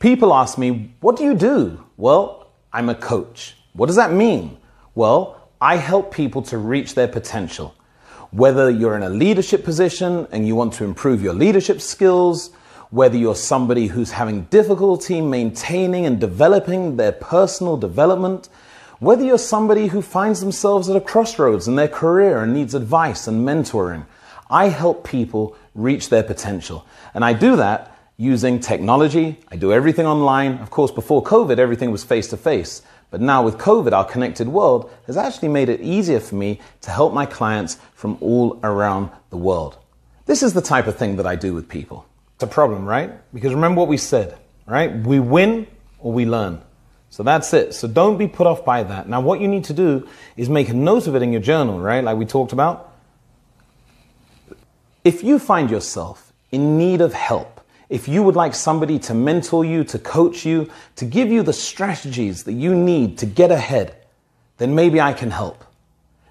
People ask me, what do you do? Well, I'm a coach. What does that mean? Well, I help people to reach their potential. Whether you're in a leadership position and you want to improve your leadership skills, whether you're somebody who's having difficulty maintaining and developing their personal development, whether you're somebody who finds themselves at a crossroads in their career and needs advice and mentoring, I help people reach their potential. And I do that using technology. I do everything online. Of course, before COVID, everything was face to face. But now with COVID, our connected world has actually made it easier for me to help my clients from all around the world. This is the type of thing that I do with people. It's a problem, right? Because remember what we said, right? We win or we learn. So that's it. So don't be put off by that. Now, what you need to do is make a note of it in your journal, right? Like we talked about. If you find yourself in need of help, if you would like somebody to mentor you, to coach you, to give you the strategies that you need to get ahead, then maybe I can help.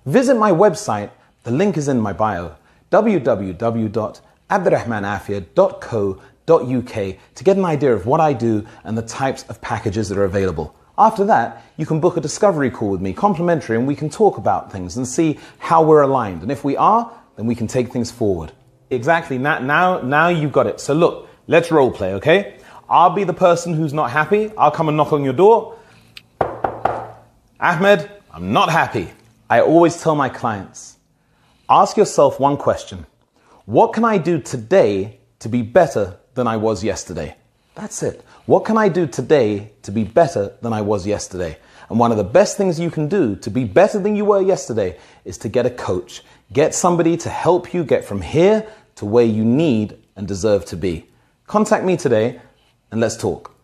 Visit my website, the link is in my bio, www.abdurahmanafia.co.uk to get an idea of what I do and the types of packages that are available. After that, you can book a discovery call with me, complimentary, and we can talk about things and see how we're aligned. And if we are, then we can take things forward. Exactly. Now, now, now you've got it. So look, Let's role play, okay? I'll be the person who's not happy. I'll come and knock on your door. Ahmed, I'm not happy. I always tell my clients ask yourself one question What can I do today to be better than I was yesterday? That's it. What can I do today to be better than I was yesterday? And one of the best things you can do to be better than you were yesterday is to get a coach. Get somebody to help you get from here to where you need and deserve to be. Contact me today and let's talk.